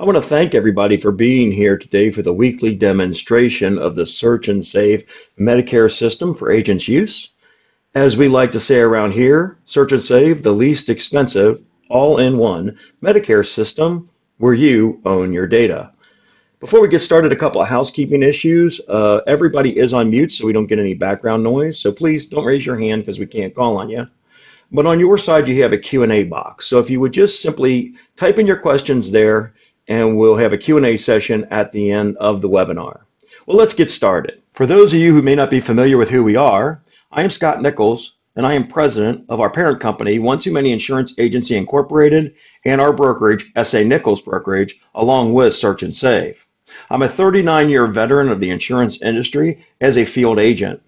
I want to thank everybody for being here today for the weekly demonstration of the Search and Save Medicare system for agents' use. As we like to say around here, Search and Save, the least expensive, all in one Medicare system where you own your data. Before we get started, a couple of housekeeping issues. Uh, everybody is on mute so we don't get any background noise. So please don't raise your hand because we can't call on you. But on your side, you have a Q&A box. So if you would just simply type in your questions there and we'll have a Q&A session at the end of the webinar. Well, let's get started. For those of you who may not be familiar with who we are, I am Scott Nichols, and I am president of our parent company, One Too Many Insurance Agency Incorporated, and our brokerage, SA Nichols Brokerage, along with Search and Save. I'm a 39-year veteran of the insurance industry as a field agent.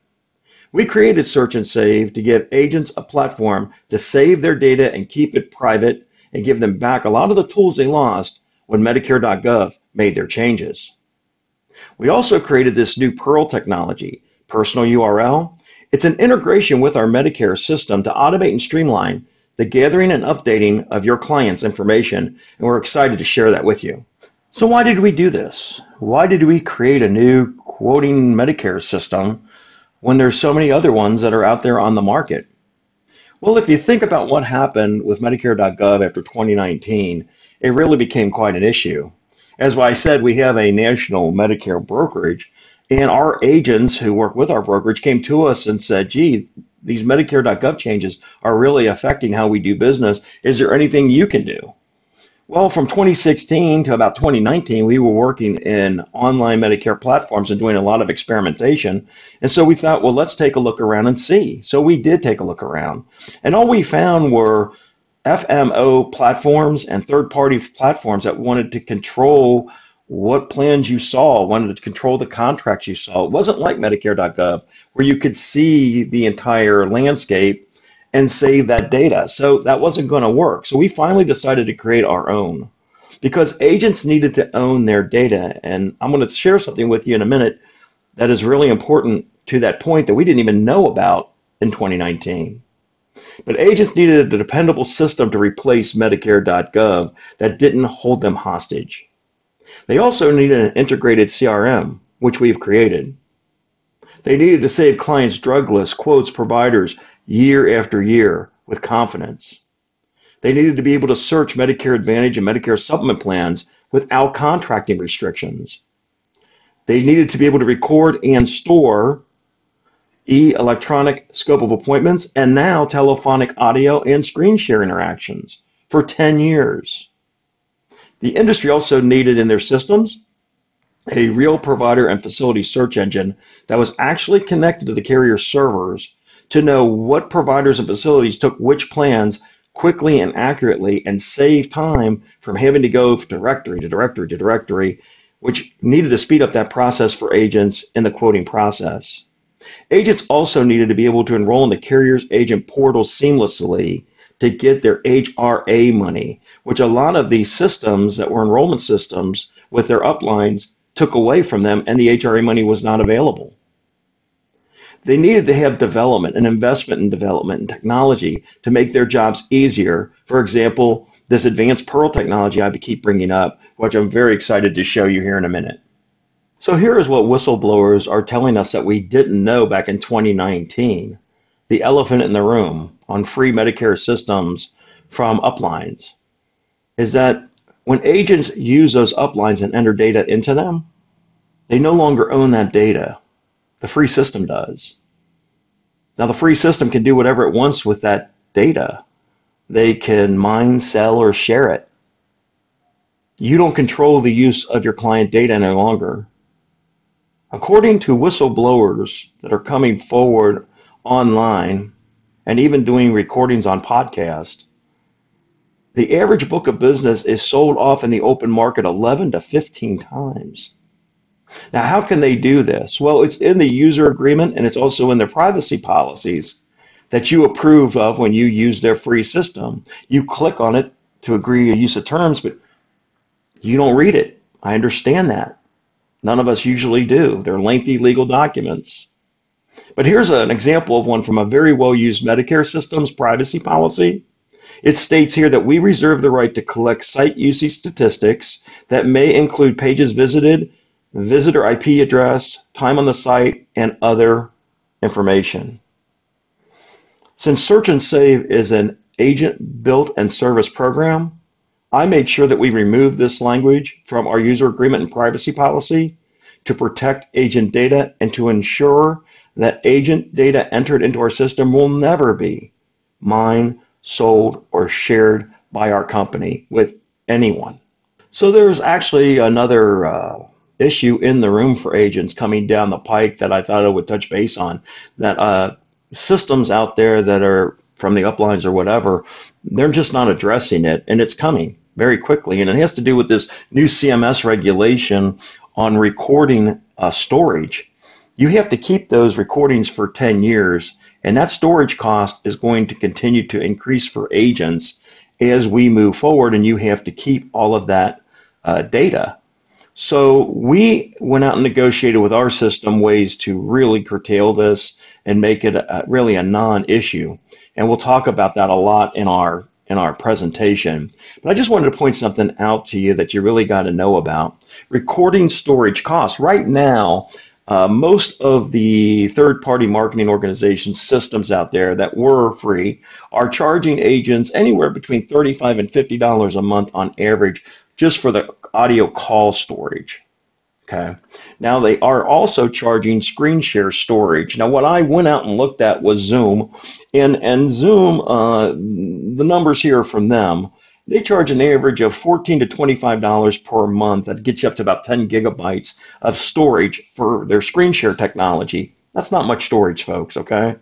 We created Search and Save to give agents a platform to save their data and keep it private and give them back a lot of the tools they lost when Medicare.gov made their changes. We also created this new PURL technology, personal URL. It's an integration with our Medicare system to automate and streamline the gathering and updating of your client's information, and we're excited to share that with you. So why did we do this? Why did we create a new quoting Medicare system when there's so many other ones that are out there on the market? Well, if you think about what happened with Medicare.gov after 2019, it really became quite an issue. As I said, we have a national Medicare brokerage, and our agents who work with our brokerage came to us and said, gee, these Medicare.gov changes are really affecting how we do business. Is there anything you can do? Well, from 2016 to about 2019, we were working in online Medicare platforms and doing a lot of experimentation. And so we thought, well, let's take a look around and see. So we did take a look around. And all we found were FMO platforms and third party platforms that wanted to control what plans you saw, wanted to control the contracts you saw. It wasn't like Medicare.gov where you could see the entire landscape and save that data. So that wasn't going to work. So we finally decided to create our own because agents needed to own their data. And I'm going to share something with you in a minute that is really important to that point that we didn't even know about in 2019. But agents needed a dependable system to replace Medicare.gov that didn't hold them hostage. They also needed an integrated CRM, which we've created. They needed to save clients' drug lists, quotes, providers year after year with confidence. They needed to be able to search Medicare Advantage and Medicare supplement plans without contracting restrictions. They needed to be able to record and store e-electronic scope of appointments, and now telephonic audio and screen share interactions for 10 years. The industry also needed in their systems a real provider and facility search engine that was actually connected to the carrier servers to know what providers and facilities took which plans quickly and accurately and save time from having to go directory to directory to directory, which needed to speed up that process for agents in the quoting process. Agents also needed to be able to enroll in the carrier's agent portal seamlessly to get their HRA money, which a lot of these systems that were enrollment systems with their uplines took away from them and the HRA money was not available. They needed to have development and investment in development and technology to make their jobs easier. For example, this advanced PURL technology I keep bringing up, which I'm very excited to show you here in a minute. So here is what whistleblowers are telling us that we didn't know back in 2019. The elephant in the room on free Medicare systems from uplines is that when agents use those uplines and enter data into them, they no longer own that data. The free system does. Now, the free system can do whatever it wants with that data. They can mine, sell, or share it. You don't control the use of your client data any longer. According to whistleblowers that are coming forward online and even doing recordings on podcast, the average book of business is sold off in the open market 11 to 15 times. Now, how can they do this? Well, it's in the user agreement and it's also in their privacy policies that you approve of when you use their free system. You click on it to agree a use of terms, but you don't read it. I understand that. None of us usually do. They're lengthy legal documents. But here's an example of one from a very well used Medicare system's privacy policy. It states here that we reserve the right to collect site usage statistics that may include pages visited, visitor IP address, time on the site, and other information. Since Search and Save is an agent built and service program, I made sure that we removed this language from our user agreement and privacy policy to protect agent data and to ensure that agent data entered into our system will never be mined, sold, or shared by our company with anyone. So there's actually another uh, issue in the room for agents coming down the pike that I thought I would touch base on. That uh, systems out there that are from the uplines or whatever, they're just not addressing it, and it's coming very quickly. And it has to do with this new CMS regulation on recording uh, storage. You have to keep those recordings for 10 years, and that storage cost is going to continue to increase for agents as we move forward, and you have to keep all of that uh, data. So we went out and negotiated with our system ways to really curtail this and make it a, really a non-issue. And we'll talk about that a lot in our in our presentation. But I just wanted to point something out to you that you really got to know about. Recording storage costs. Right now, uh, most of the third-party marketing organization systems out there that were free are charging agents anywhere between 35 and $50 a month on average just for the audio call storage. Okay. Now they are also charging screen share storage. Now what I went out and looked at was Zoom, and and Zoom, uh, the numbers here from them. They charge an average of 14 to 25 dollars per month. That gets you up to about 10 gigabytes of storage for their screen share technology. That's not much storage, folks. Okay.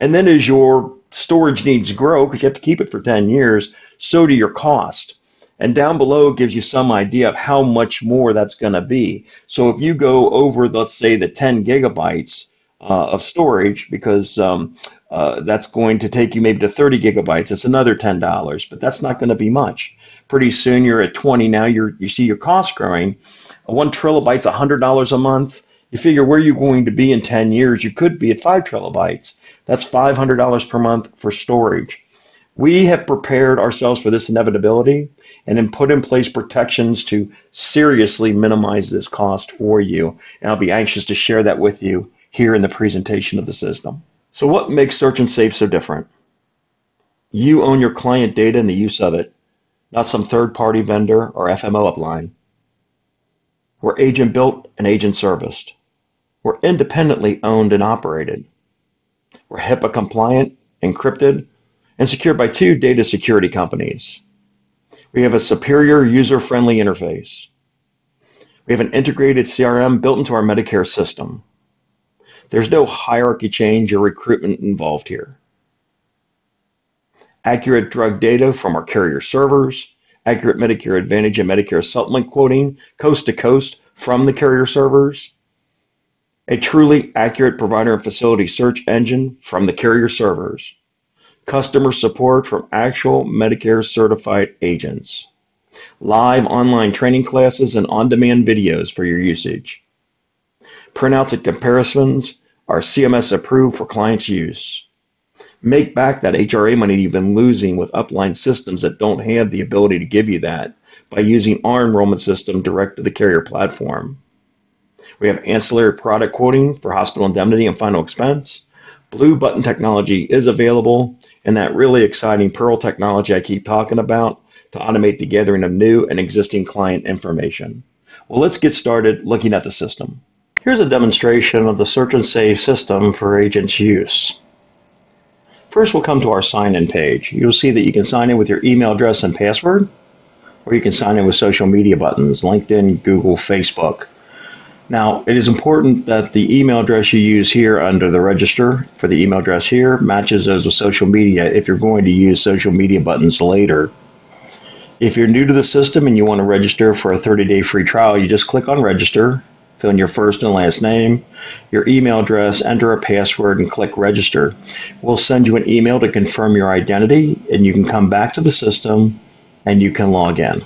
And then as your storage needs grow, because you have to keep it for 10 years, so do your cost. And down below gives you some idea of how much more that's going to be. So if you go over, let's say, the 10 gigabytes uh, of storage, because um, uh, that's going to take you maybe to 30 gigabytes, it's another $10, but that's not going to be much. Pretty soon you're at 20. Now you're, you see your cost growing. One terabyte's $100 a month. You figure where you're going to be in 10 years, you could be at 5 terabytes. That's $500 per month for storage. We have prepared ourselves for this inevitability and then put in place protections to seriously minimize this cost for you. And I'll be anxious to share that with you here in the presentation of the system. So what makes Search and Save so different? You own your client data and the use of it, not some third-party vendor or FMO upline. We're agent built and agent serviced. We're independently owned and operated. We're HIPAA compliant, encrypted, and secured by two data security companies. We have a superior user-friendly interface. We have an integrated CRM built into our Medicare system. There's no hierarchy change or recruitment involved here. Accurate drug data from our carrier servers, accurate Medicare Advantage and Medicare supplement quoting coast to coast from the carrier servers, a truly accurate provider and facility search engine from the carrier servers, customer support from actual Medicare certified agents, live online training classes and on-demand videos for your usage. Printouts and comparisons are CMS approved for clients' use. Make back that HRA money you've been losing with upline systems that don't have the ability to give you that by using our enrollment system direct to the carrier platform. We have ancillary product quoting for hospital indemnity and final expense, Blue button technology is available, and that really exciting PURL technology I keep talking about to automate the gathering of new and existing client information. Well, let's get started looking at the system. Here's a demonstration of the Search and Save system for agents use. First, we'll come to our sign-in page. You'll see that you can sign in with your email address and password, or you can sign in with social media buttons, LinkedIn, Google, Facebook. Now, it is important that the email address you use here under the register for the email address here matches those with social media if you're going to use social media buttons later. If you're new to the system and you want to register for a 30-day free trial, you just click on register, fill in your first and last name, your email address, enter a password, and click register. We'll send you an email to confirm your identity, and you can come back to the system and you can log in.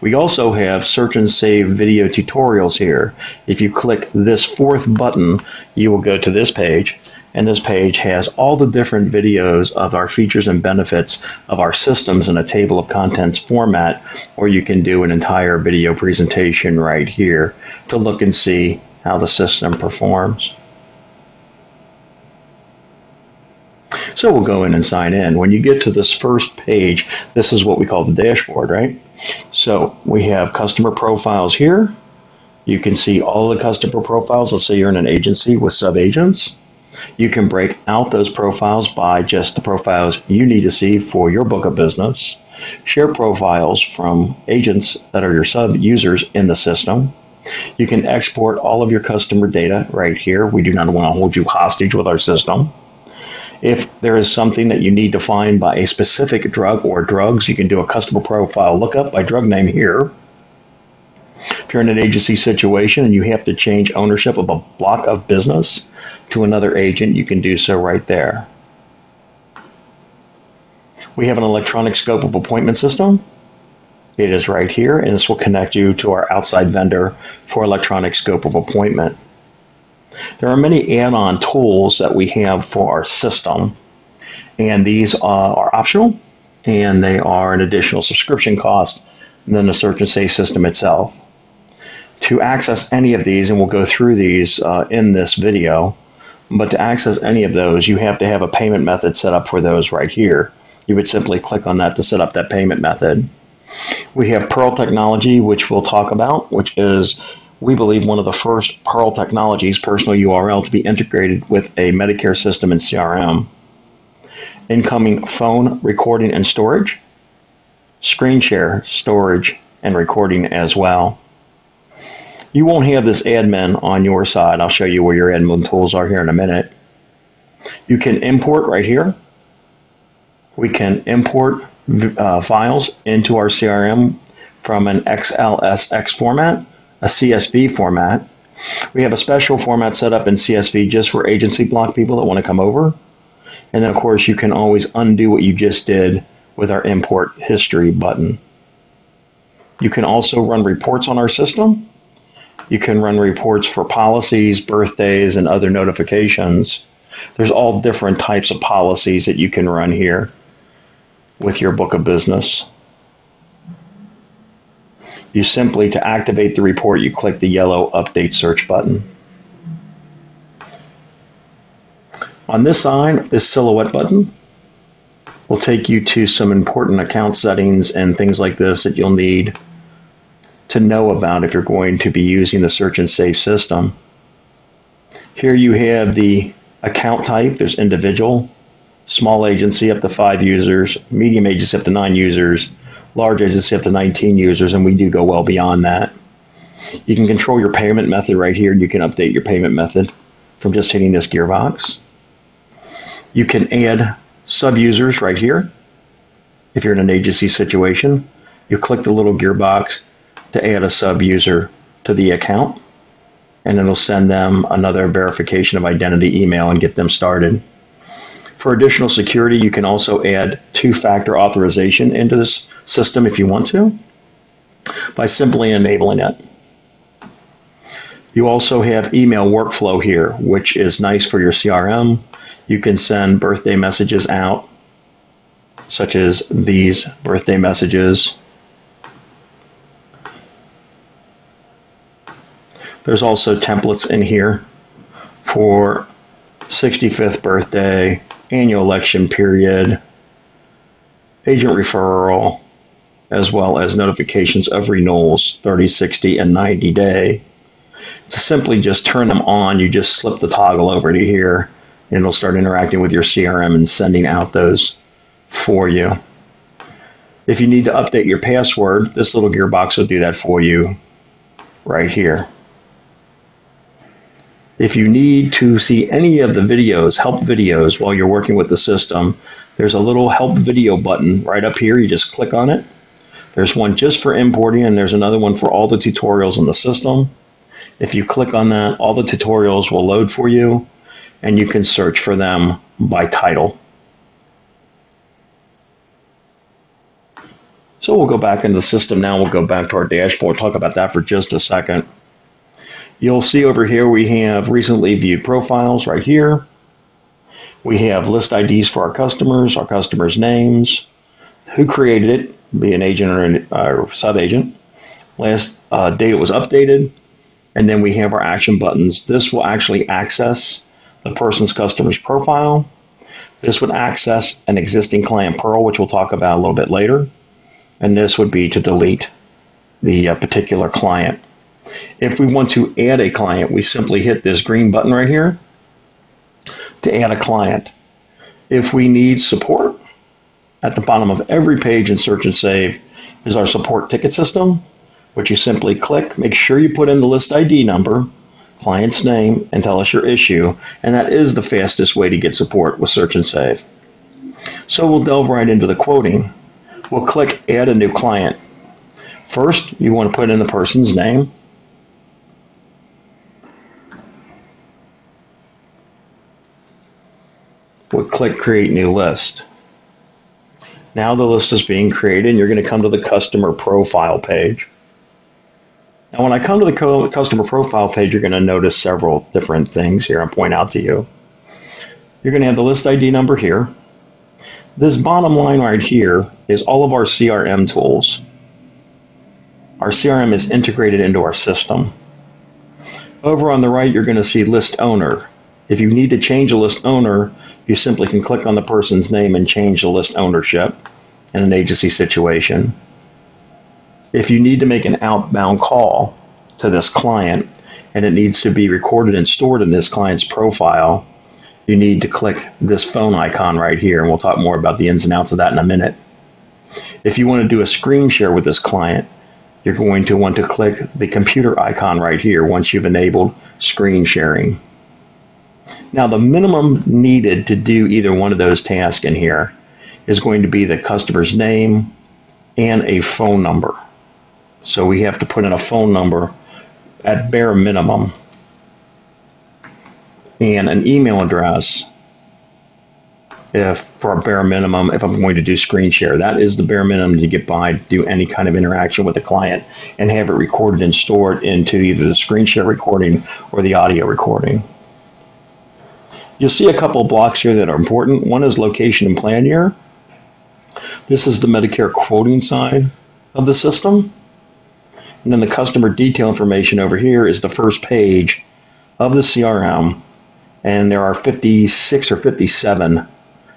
We also have search and save video tutorials here. If you click this fourth button, you will go to this page, and this page has all the different videos of our features and benefits of our systems in a table of contents format, or you can do an entire video presentation right here to look and see how the system performs. So we'll go in and sign in. When you get to this first page, this is what we call the dashboard, right? So we have customer profiles here. You can see all the customer profiles. Let's say you're in an agency with sub-agents. You can break out those profiles by just the profiles you need to see for your book of business. Share profiles from agents that are your sub users in the system. You can export all of your customer data right here. We do not want to hold you hostage with our system. If there is something that you need to find by a specific drug or drugs, you can do a customer profile lookup by drug name here. If you're in an agency situation and you have to change ownership of a block of business to another agent, you can do so right there. We have an electronic scope of appointment system. It is right here, and this will connect you to our outside vendor for electronic scope of appointment. There are many add-on tools that we have for our system, and these uh, are optional, and they are an additional subscription cost than the Search and Save system itself. To access any of these, and we'll go through these uh, in this video, but to access any of those, you have to have a payment method set up for those right here. You would simply click on that to set up that payment method. We have PURL technology, which we'll talk about, which is we believe, one of the first PURL Technologies personal URL to be integrated with a Medicare system and CRM. Incoming phone recording and storage, screen share, storage, and recording as well. You won't have this admin on your side. I'll show you where your admin tools are here in a minute. You can import right here. We can import uh, files into our CRM from an XLSX format a CSV format. We have a special format set up in CSV just for agency block people that want to come over. And then, of course, you can always undo what you just did with our import history button. You can also run reports on our system. You can run reports for policies, birthdays, and other notifications. There's all different types of policies that you can run here with your book of business. You simply, to activate the report, you click the yellow Update Search button. On this side, this silhouette button will take you to some important account settings and things like this that you'll need to know about if you're going to be using the search and save system. Here you have the account type. There's individual, small agency up to five users, medium agency up to nine users, large agency up to 19 users, and we do go well beyond that. You can control your payment method right here. You can update your payment method from just hitting this gearbox. You can add sub-users right here. If you're in an agency situation, you click the little gearbox to add a sub-user to the account, and it'll send them another verification of identity email and get them started. For additional security, you can also add two-factor authorization into this system if you want to by simply enabling it. You also have email workflow here, which is nice for your CRM. You can send birthday messages out, such as these birthday messages. There's also templates in here for 65th birthday, annual election period, agent referral, as well as notifications of renewals 30, 60, and 90 day. To simply just turn them on, you just slip the toggle over to here and it'll start interacting with your CRM and sending out those for you. If you need to update your password, this little gearbox will do that for you right here. If you need to see any of the videos, help videos, while you're working with the system, there's a little help video button right up here. You just click on it. There's one just for importing, and there's another one for all the tutorials in the system. If you click on that, all the tutorials will load for you, and you can search for them by title. So we'll go back into the system now. We'll go back to our dashboard. Talk about that for just a second. You'll see over here we have recently viewed profiles right here. We have list IDs for our customers, our customers' names, who created it, be an agent or, an, uh, sub-agent, last uh, date it was updated, and then we have our action buttons. This will actually access the person's customer's profile. This would access an existing client PURL, which we'll talk about a little bit later. And this would be to delete the uh, particular client. If we want to add a client, we simply hit this green button right here to add a client. If we need support, at the bottom of every page in Search and Save is our support ticket system, which you simply click, make sure you put in the list ID number, client's name, and tell us your issue, and that is the fastest way to get support with Search and Save. So we'll delve right into the quoting. We'll click Add a new client. First, you want to put in the person's name, we'll click create new list. Now the list is being created and you're going to come to the customer profile page. Now when I come to the customer profile page, you're going to notice several different things here and point out to you. You're going to have the list ID number here. This bottom line right here is all of our CRM tools. Our CRM is integrated into our system. Over on the right, you're going to see list owner. If you need to change a list owner, you simply can click on the person's name and change the list ownership in an agency situation. If you need to make an outbound call to this client and it needs to be recorded and stored in this client's profile, you need to click this phone icon right here, and we'll talk more about the ins and outs of that in a minute. If you want to do a screen share with this client, you're going to want to click the computer icon right here once you've enabled screen sharing. Now, the minimum needed to do either one of those tasks in here is going to be the customer's name and a phone number. So we have to put in a phone number at bare minimum and an email address if for a bare minimum if I'm going to do screen share. That is the bare minimum to get by to do any kind of interaction with the client and have it recorded and stored into either the screen share recording or the audio recording. You'll see a couple blocks here that are important. One is location and plan year. This is the Medicare quoting side of the system. And then the customer detail information over here is the first page of the CRM. And there are 56 or 57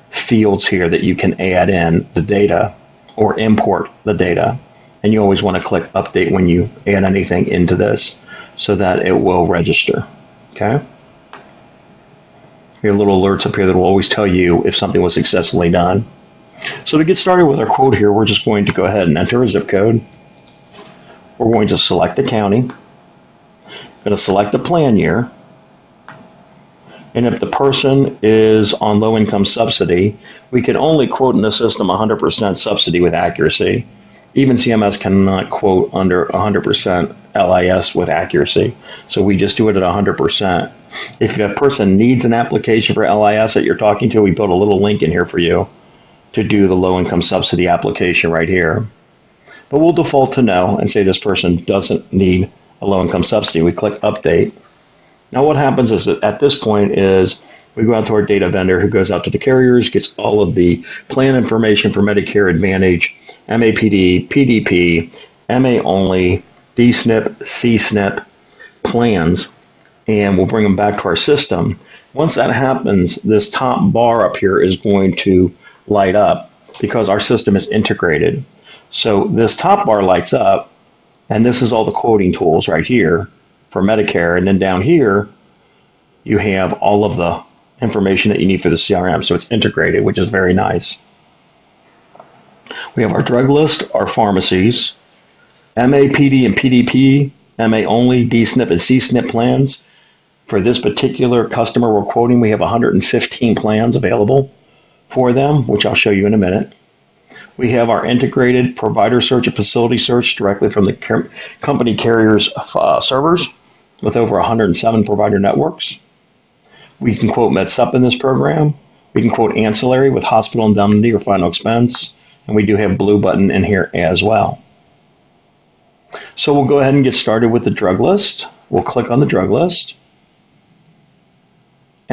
fields here that you can add in the data or import the data. And you always want to click update when you add anything into this so that it will register. Okay? Your little alerts up here that will always tell you if something was successfully done. So to get started with our quote here, we're just going to go ahead and enter a zip code. We're going to select the county. Going to select the plan year. And if the person is on low income subsidy, we can only quote in the system 100% subsidy with accuracy. Even CMS cannot quote under 100% LIS with accuracy. So we just do it at 100%. If a person needs an application for LIS that you're talking to, we put a little link in here for you to do the low income subsidy application right here. But we'll default to no and say this person doesn't need a low income subsidy. We click update. Now what happens is that at this point is we go out to our data vendor who goes out to the carriers, gets all of the plan information for Medicare Advantage, MAPD, PDP, MA only, DSNP, CSNP plans, and we'll bring them back to our system. Once that happens, this top bar up here is going to light up because our system is integrated. So this top bar lights up, and this is all the quoting tools right here for Medicare. And then down here, you have all of the information that you need for the CRM. So it's integrated, which is very nice. We have our drug list, our pharmacies, MAPD and PDP, MA only, DSNP and CSNP plans. For this particular customer we're quoting, we have 115 plans available for them, which I'll show you in a minute. We have our integrated provider search and facility search directly from the company carrier's uh, servers with over 107 provider networks. We can quote MedSup in this program. We can quote ancillary with hospital indemnity or final expense, And we do have blue button in here as well. So we'll go ahead and get started with the drug list. We'll click on the drug list.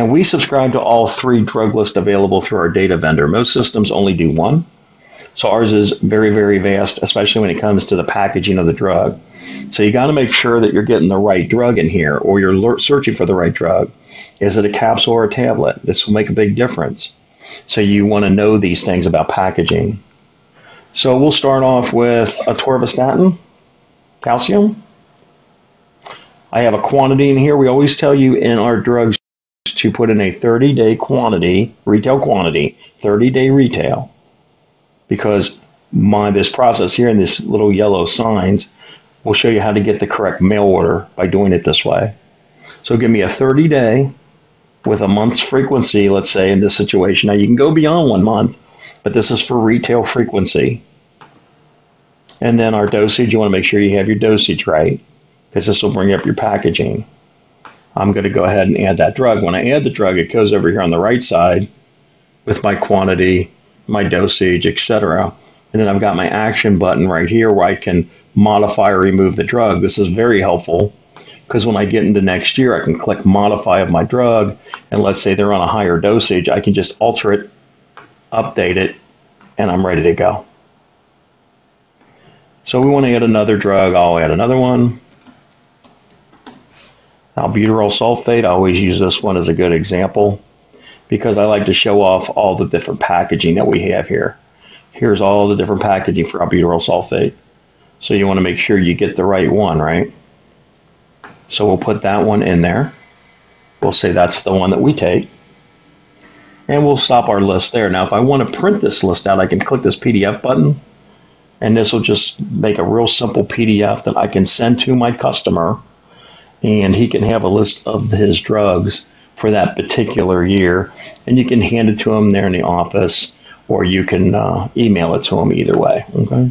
And we subscribe to all three drug lists available through our data vendor. Most systems only do one. So ours is very, very vast, especially when it comes to the packaging of the drug. So you got to make sure that you're getting the right drug in here or you're searching for the right drug. Is it a capsule or a tablet? This will make a big difference. So you want to know these things about packaging. So we'll start off with a atorvastatin, calcium. I have a quantity in here. We always tell you in our drugs to put in a 30 day quantity, retail quantity, 30 day retail because my this process here in this little yellow signs will show you how to get the correct mail order by doing it this way. So give me a 30 day with a month's frequency, let's say in this situation. Now you can go beyond one month, but this is for retail frequency. And then our dosage, you want to make sure you have your dosage right because this will bring up your packaging. I'm going to go ahead and add that drug. When I add the drug, it goes over here on the right side with my quantity my dosage, etc. And then I've got my action button right here where I can modify or remove the drug. This is very helpful because when I get into next year, I can click modify of my drug. And let's say they're on a higher dosage, I can just alter it, update it, and I'm ready to go. So we want to add another drug. I'll add another one. Albuterol sulfate, I always use this one as a good example because I like to show off all the different packaging that we have here. Here's all the different packaging for albuterol sulfate. So you want to make sure you get the right one, right? So we'll put that one in there. We'll say that's the one that we take. And we'll stop our list there. Now, if I want to print this list out, I can click this PDF button. And this will just make a real simple PDF that I can send to my customer. And he can have a list of his drugs for that particular year. And you can hand it to him there in the office or you can uh, email it to him either way. Okay.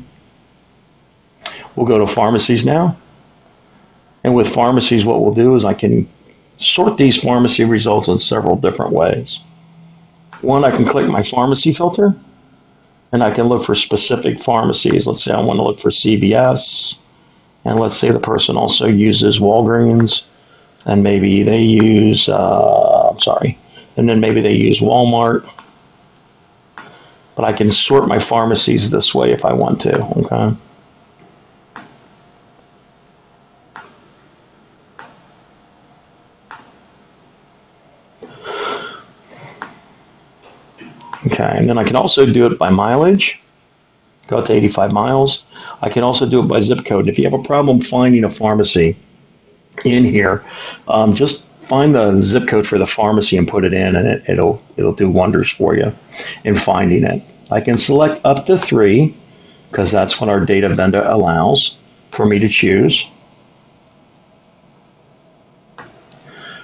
We'll go to pharmacies now. And with pharmacies, what we'll do is I can sort these pharmacy results in several different ways. One, I can click my pharmacy filter and I can look for specific pharmacies. Let's say I want to look for CVS, and let's say the person also uses Walgreens and maybe they use, uh, sorry, and then maybe they use Walmart. But I can sort my pharmacies this way if I want to, okay? Okay, and then I can also do it by mileage, go up to 85 miles. I can also do it by zip code. And If you have a problem finding a pharmacy, in here, um, just find the zip code for the pharmacy and put it in, and it, it'll it'll do wonders for you in finding it. I can select up to three because that's what our data vendor allows for me to choose.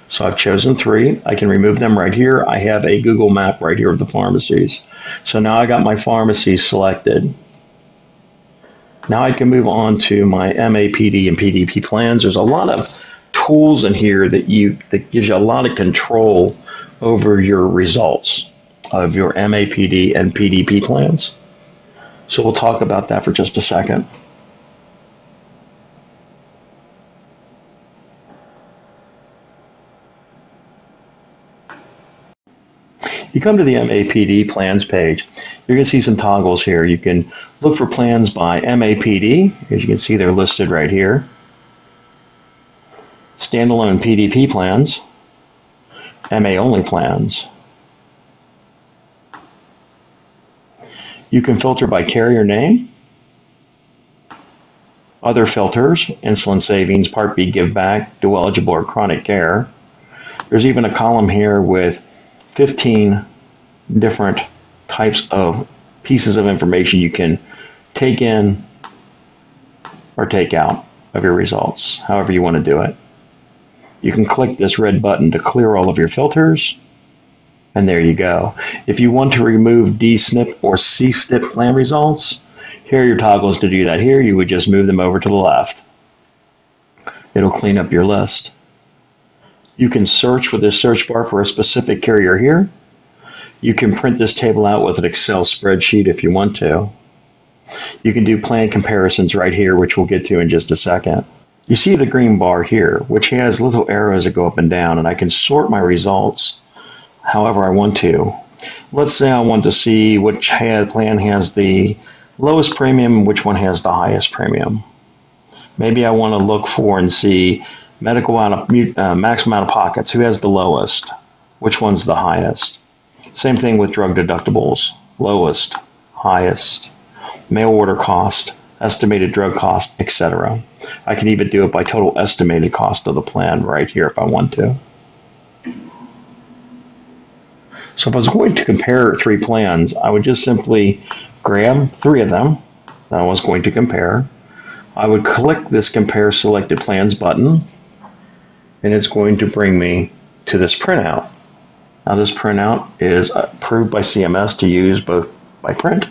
So I've chosen three. I can remove them right here. I have a Google map right here of the pharmacies. So now I got my pharmacies selected. Now I can move on to my MAPD and PDP plans. There's a lot of tools in here that you that gives you a lot of control over your results of your MAPD and PDP plans. So we'll talk about that for just a second. You come to the MAPD plans page, you're going to see some toggles here. You can look for plans by MAPD, as you can see they're listed right here. Standalone PDP plans, MA only plans. You can filter by carrier name, other filters, insulin savings, Part B give back, dual eligible or chronic care. There's even a column here with 15 different types of pieces of information you can take in or take out of your results, however you want to do it. You can click this red button to clear all of your filters, and there you go. If you want to remove DSNP or CSNP plan results, here are your toggles to do that. Here, you would just move them over to the left. It'll clean up your list. You can search with this search bar for a specific carrier here. You can print this table out with an Excel spreadsheet if you want to. You can do plan comparisons right here, which we'll get to in just a second. You see the green bar here, which has little arrows that go up and down, and I can sort my results however I want to. Let's say I want to see which plan has the lowest premium, which one has the highest premium. Maybe I want to look for and see medical out of, uh, maximum out of pockets. Who has the lowest? Which one's the highest? Same thing with drug deductibles. Lowest, highest, mail order cost, estimated drug cost, etc. I can even do it by total estimated cost of the plan right here if I want to. So if I was going to compare three plans, I would just simply grab three of them that I was going to compare. I would click this compare selected plans button and it's going to bring me to this printout. Now this printout is uh, approved by CMS to use both by print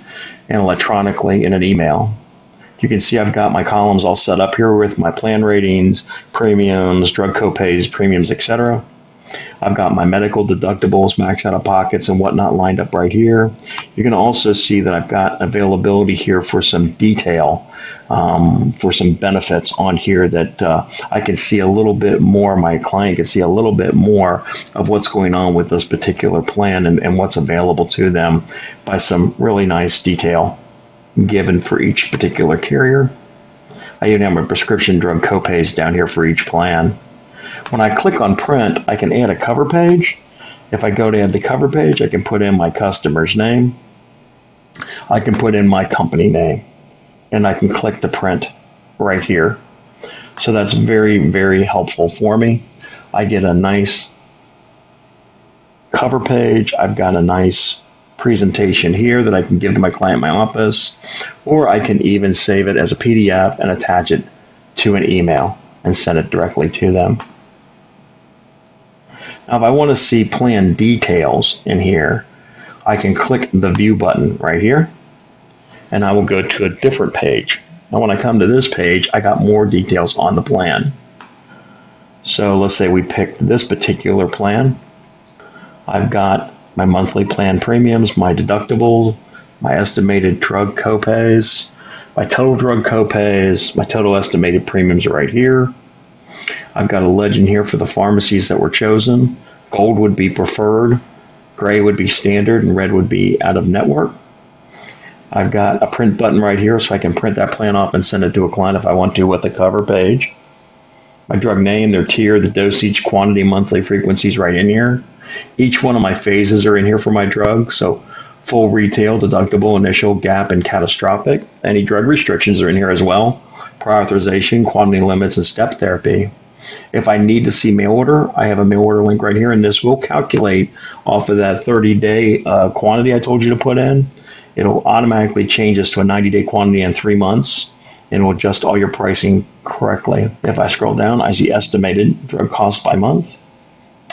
and electronically in an email. You can see I've got my columns all set up here with my plan ratings, premiums, drug copays, premiums, etc. I've got my medical deductibles, max out of pockets, and whatnot lined up right here. You can also see that I've got availability here for some detail, um, for some benefits on here that uh, I can see a little bit more. My client can see a little bit more of what's going on with this particular plan and, and what's available to them by some really nice detail given for each particular carrier. I even have my prescription drug copays down here for each plan. When I click on print, I can add a cover page. If I go to add the cover page, I can put in my customer's name. I can put in my company name and I can click the print right here. So that's very, very helpful for me. I get a nice cover page. I've got a nice presentation here that I can give to my client in my office, or I can even save it as a PDF and attach it to an email and send it directly to them. Now, if I want to see plan details in here, I can click the view button right here and I will go to a different page. Now, when I come to this page, I got more details on the plan. So let's say we picked this particular plan. I've got my monthly plan premiums, my deductible, my estimated drug copays, my total drug copays, my total estimated premiums right here. I've got a legend here for the pharmacies that were chosen. Gold would be preferred, gray would be standard, and red would be out of network. I've got a print button right here so I can print that plan off and send it to a client if I want to with the cover page. My drug name, their tier, the dosage, quantity, monthly frequencies right in here. Each one of my phases are in here for my drug. So full retail, deductible, initial, gap, and catastrophic. Any drug restrictions are in here as well. Prior authorization, quantity limits, and step therapy. If I need to see mail order, I have a mail order link right here, and this will calculate off of that 30 day uh, quantity I told you to put in. It'll automatically change this to a 90 day quantity in three months and will adjust all your pricing correctly. If I scroll down, I see estimated drug cost by month.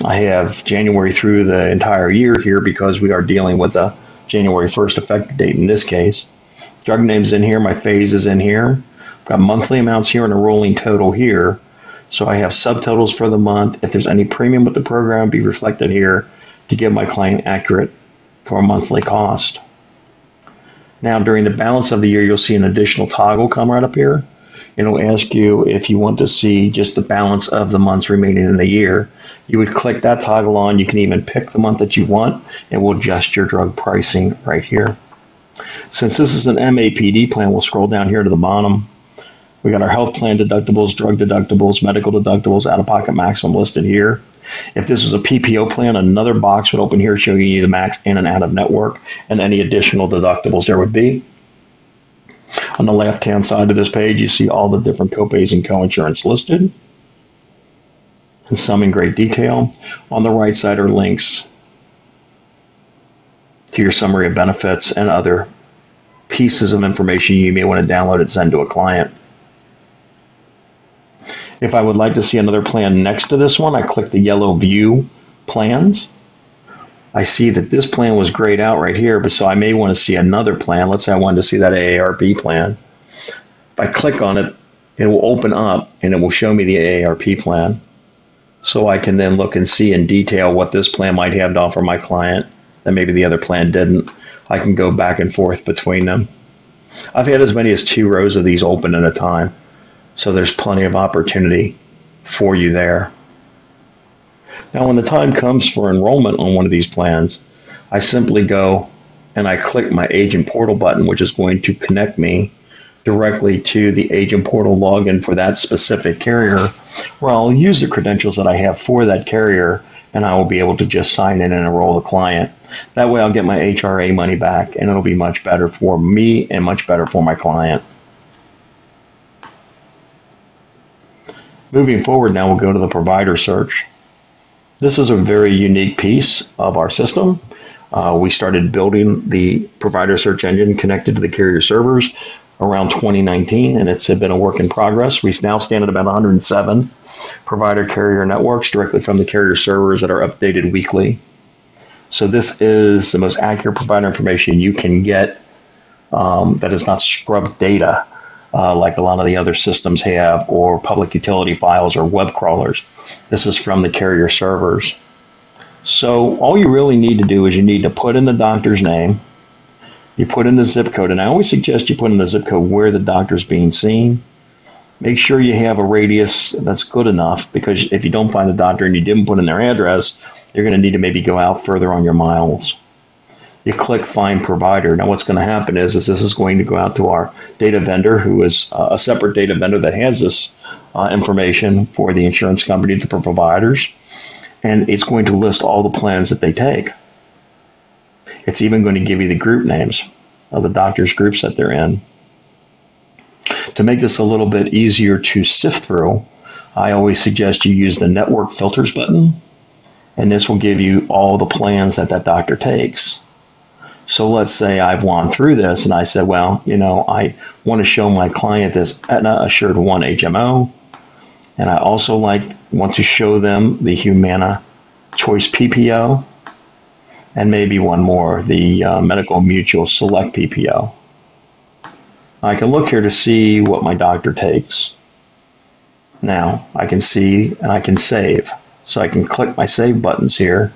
I have January through the entire year here because we are dealing with a January 1st effective date in this case. Drug names in here, my phase is in here. Got monthly amounts here and a rolling total here. So I have subtotals for the month. If there's any premium with the program, be reflected here to give my client accurate for a monthly cost. Now, during the balance of the year, you'll see an additional toggle come right up here. It'll ask you if you want to see just the balance of the months remaining in the year. You would click that toggle on. You can even pick the month that you want, and we'll adjust your drug pricing right here. Since this is an MAPD plan, we'll scroll down here to the bottom. We got our health plan deductibles, drug deductibles, medical deductibles, out of pocket maximum listed here. If this was a PPO plan, another box would open here showing you the max in and out of network and any additional deductibles there would be. On the left hand side of this page, you see all the different copays and coinsurance listed, and some in great detail. On the right side are links to your summary of benefits and other pieces of information you may want to download and send to a client. If I would like to see another plan next to this one, I click the yellow view plans. I see that this plan was grayed out right here, but so I may want to see another plan. Let's say I wanted to see that AARP plan. If I click on it, it will open up and it will show me the AARP plan. So I can then look and see in detail what this plan might have to offer my client that maybe the other plan didn't. I can go back and forth between them. I've had as many as two rows of these open at a time, so there's plenty of opportunity for you there. Now, when the time comes for enrollment on one of these plans, I simply go and I click my agent portal button, which is going to connect me directly to the agent portal login for that specific carrier, where I'll use the credentials that I have for that carrier and I will be able to just sign in and enroll the client. That way I'll get my HRA money back and it'll be much better for me and much better for my client. Moving forward now we'll go to the provider search. This is a very unique piece of our system. Uh, we started building the provider search engine connected to the carrier servers around 2019, and it's been a work in progress. We now stand at about 107 provider carrier networks directly from the carrier servers that are updated weekly. So this is the most accurate provider information you can get um, that is not scrubbed data uh, like a lot of the other systems have, or public utility files or web crawlers. This is from the carrier servers. So all you really need to do is you need to put in the doctor's name, you put in the zip code, and I always suggest you put in the zip code where the doctor's being seen. Make sure you have a radius that's good enough because if you don't find the doctor and you didn't put in their address, you're going to need to maybe go out further on your miles. You click Find Provider. Now, what's going to happen is, is this is going to go out to our data vendor, who is uh, a separate data vendor that has this uh, information for the insurance company to providers, and it's going to list all the plans that they take. It's even going to give you the group names of the doctors' groups that they're in. To make this a little bit easier to sift through, I always suggest you use the network filters button, and this will give you all the plans that that doctor takes. So let's say I've gone through this and I said, well, you know, I want to show my client this Aetna Assured One HMO, and I also like want to show them the Humana Choice PPO, and maybe one more, the uh, Medical Mutual Select PPO. I can look here to see what my doctor takes. Now I can see and I can save. So I can click my save buttons here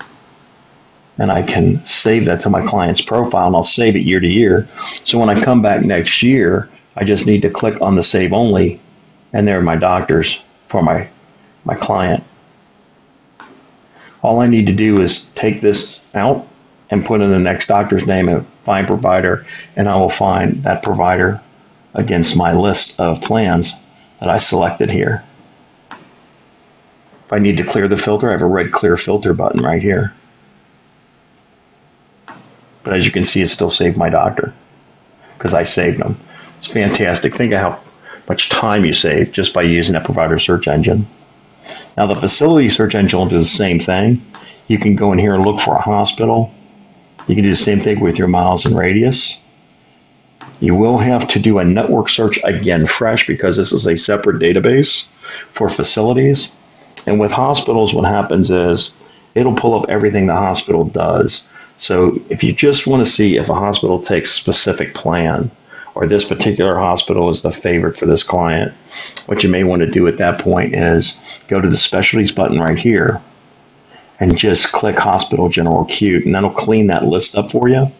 and I can save that to my client's profile and I'll save it year to year. So when I come back next year, I just need to click on the save only and there are my doctors for my, my client. All I need to do is take this out and put in the next doctor's name and find provider and I will find that provider against my list of plans that I selected here. If I need to clear the filter, I have a red clear filter button right here. But as you can see, it still saved my doctor because I saved them. It's fantastic. Think of how much time you save just by using that provider search engine. Now, the facility search engine will do the same thing. You can go in here and look for a hospital. You can do the same thing with your miles and radius. You will have to do a network search again fresh because this is a separate database for facilities. And with hospitals, what happens is it'll pull up everything the hospital does. So if you just want to see if a hospital takes specific plan or this particular hospital is the favorite for this client, what you may want to do at that point is go to the specialties button right here and just click hospital general acute and that'll clean that list up for you.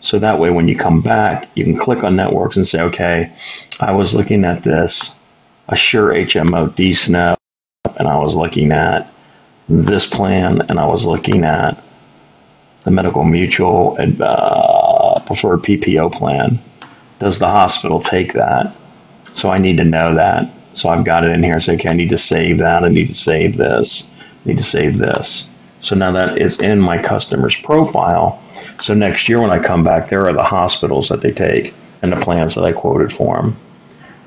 So that way when you come back, you can click on networks and say, okay, I was looking at this Assure HMO DSNP and I was looking at this plan and I was looking at the medical mutual uh, preferred PPO plan. Does the hospital take that? So I need to know that. So I've got it in here. Say, okay, I need to save that. I need to save this. I need to save this. So now that is in my customer's profile. So next year when I come back, there are the hospitals that they take and the plans that I quoted for them.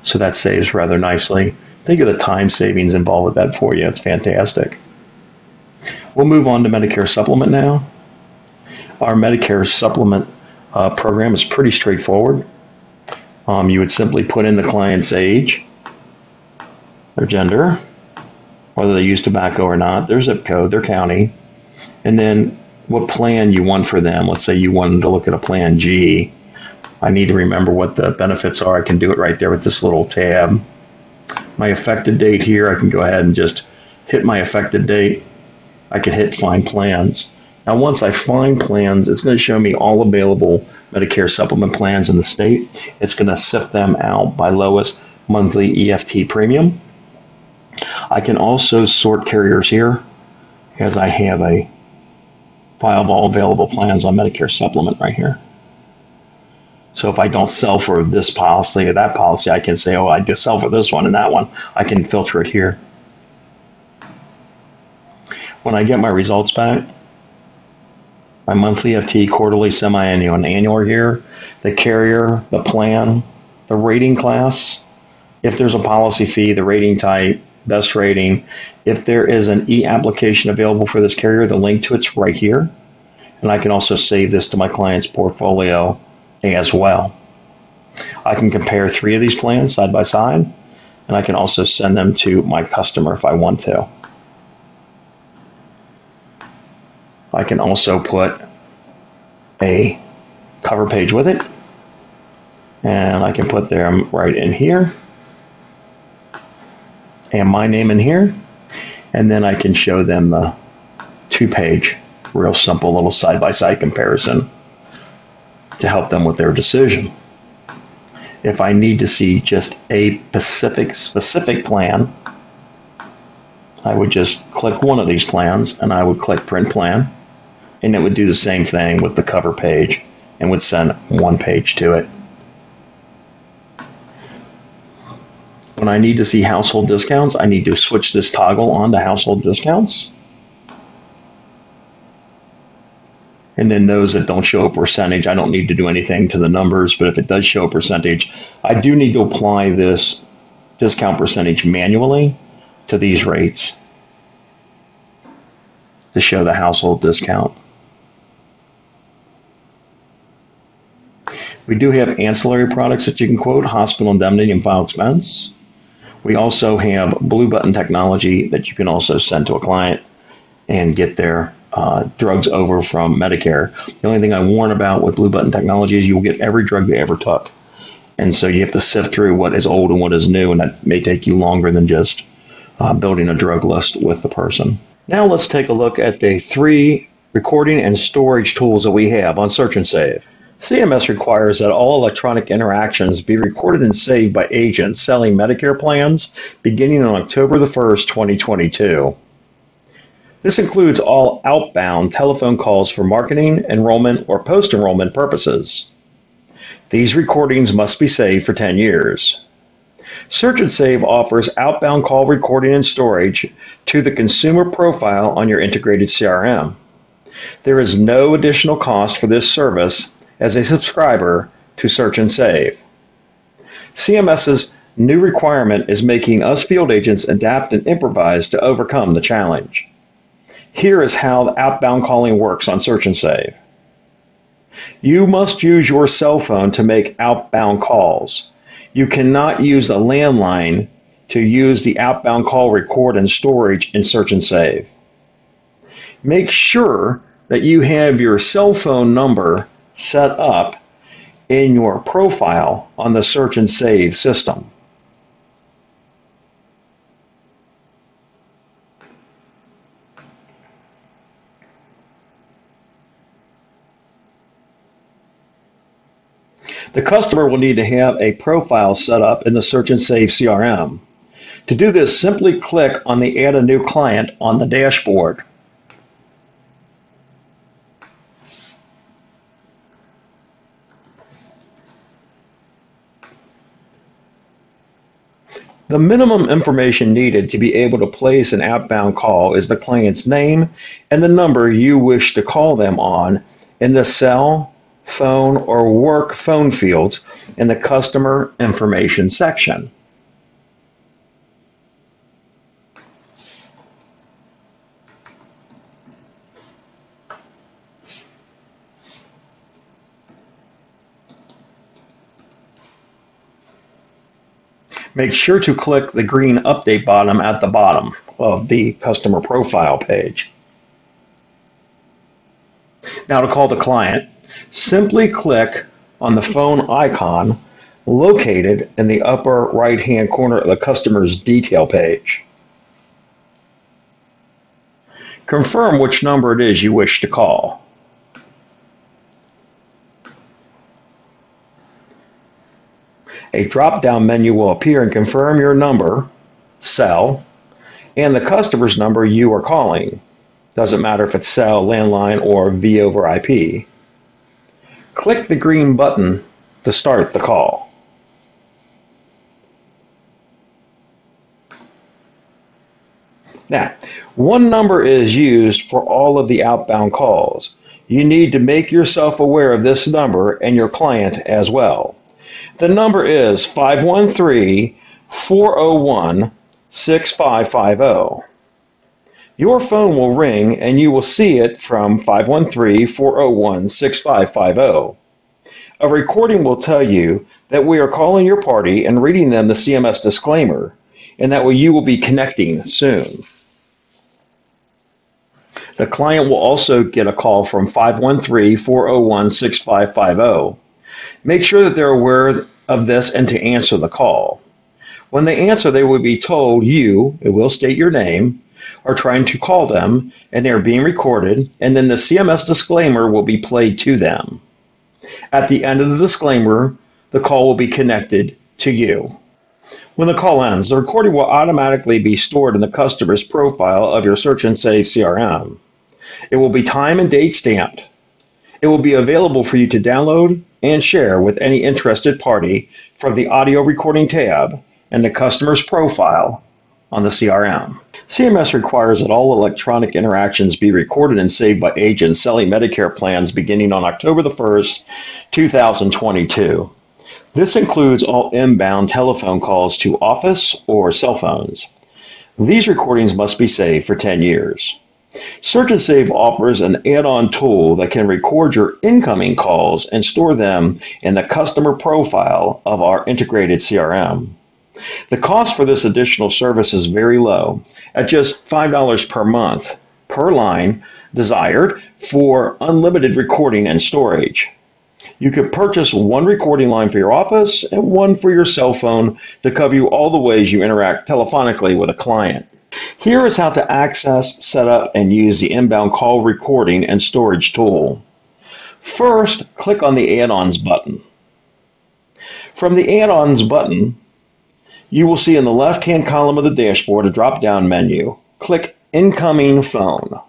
So that saves rather nicely. Think of the time savings involved with that for you. It's fantastic. We'll move on to Medicare Supplement now. Our Medicare supplement uh, program is pretty straightforward. Um, you would simply put in the client's age, their gender, whether they use tobacco or not, their zip code, their county, and then what plan you want for them. Let's say you wanted to look at a plan G. I need to remember what the benefits are. I can do it right there with this little tab. My effective date here, I can go ahead and just hit my effective date. I can hit find plans Now, once I find plans, it's going to show me all available Medicare supplement plans in the state. It's going to sift them out by lowest monthly EFT premium. I can also sort carriers here as I have a file of all available plans on Medicare supplement right here. So if I don't sell for this policy or that policy, I can say, oh, I just sell for this one and that one. I can filter it here. When I get my results back, my monthly EFT, quarterly, semi-annual, and annual here. The carrier, the plan, the rating class, if there's a policy fee, the rating type, best rating. If there is an e-application available for this carrier, the link to it's right here. And I can also save this to my client's portfolio as well. I can compare three of these plans side by side, and I can also send them to my customer if I want to. I can also put a cover page with it, and I can put them right in here. And my name in here, and then I can show them the two page, real simple little side by side comparison to help them with their decision. If I need to see just a specific specific plan, I would just click one of these plans and I would click print plan and it would do the same thing with the cover page and would send one page to it. When I need to see household discounts, I need to switch this toggle on to household discounts. And then those that don't show a percentage, I don't need to do anything to the numbers, but if it does show a percentage, I do need to apply this discount percentage manually to these rates to show the household discount. We do have ancillary products that you can quote, hospital indemnity and final expense. We also have Blue Button technology that you can also send to a client and get their uh, drugs over from Medicare. The only thing I warn about with Blue Button technology is you will get every drug they ever took. And so you have to sift through what is old and what is new, and that may take you longer than just uh, building a drug list with the person. Now let's take a look at the three recording and storage tools that we have on Search and Save. CMS requires that all electronic interactions be recorded and saved by agents selling Medicare plans beginning on October the 1st, 2022. This includes all outbound telephone calls for marketing, enrollment, or post enrollment purposes. These recordings must be saved for 10 years. Search and Save offers outbound call recording and storage to the consumer profile on your integrated CRM. There is no additional cost for this service as a subscriber to Search and Save. CMS's new requirement is making us field agents adapt and improvise to overcome the challenge. Here is how outbound calling works on Search and Save. You must use your cell phone to make outbound calls. You cannot use a landline to use the outbound call record and storage in Search and Save. Make sure that you have your cell phone number set up in your profile on the search and save system. The customer will need to have a profile set up in the Search and Save CRM. To do this, simply click on the Add a New Client on the dashboard. The minimum information needed to be able to place an outbound call is the client's name and the number you wish to call them on in the cell, phone, or work phone fields in the customer information section. Make sure to click the green update button at the bottom of the customer profile page. Now to call the client, simply click on the phone icon located in the upper right hand corner of the customer's detail page. Confirm which number it is you wish to call. A drop-down menu will appear and confirm your number, cell, and the customer's number you are calling. Doesn't matter if it's cell, landline, or V over IP. Click the green button to start the call. Now, one number is used for all of the outbound calls. You need to make yourself aware of this number and your client as well. The number is 513 401 6550. Your phone will ring and you will see it from 513 401 6550. A recording will tell you that we are calling your party and reading them the CMS disclaimer, and that you will be connecting soon. The client will also get a call from 513 401 6550. Make sure that they're aware of this and to answer the call. When they answer, they will be told you, it will state your name, are trying to call them and they are being recorded, and then the CMS disclaimer will be played to them. At the end of the disclaimer, the call will be connected to you. When the call ends, the recording will automatically be stored in the customer's profile of your Search and Save CRM. It will be time and date stamped. It will be available for you to download and share with any interested party from the audio recording tab and the customer's profile on the CRM. CMS requires that all electronic interactions be recorded and saved by agents selling Medicare plans beginning on October the 1st, 2022. This includes all inbound telephone calls to office or cell phones. These recordings must be saved for 10 years. Search and Save offers an add-on tool that can record your incoming calls and store them in the customer profile of our integrated CRM. The cost for this additional service is very low, at just $5 per month per line desired for unlimited recording and storage. You can purchase one recording line for your office and one for your cell phone to cover you all the ways you interact telephonically with a client. Here is how to access, set up, and use the inbound call recording and storage tool. First, click on the Add-ons button. From the Add-ons button, you will see in the left-hand column of the dashboard a drop-down menu. Click Incoming Phone.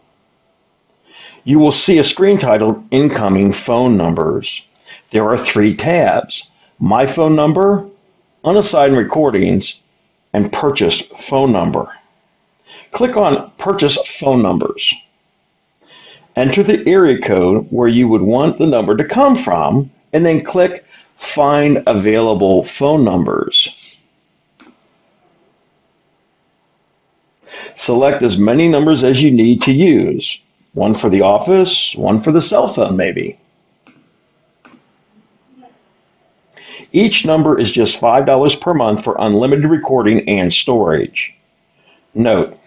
You will see a screen titled Incoming Phone Numbers. There are three tabs, My Phone Number, Unassigned Recordings, and Purchased Phone Number. Click on Purchase Phone Numbers. Enter the area code where you would want the number to come from, and then click Find Available Phone Numbers. Select as many numbers as you need to use. One for the office, one for the cell phone, maybe. Each number is just $5 per month for unlimited recording and storage. Note,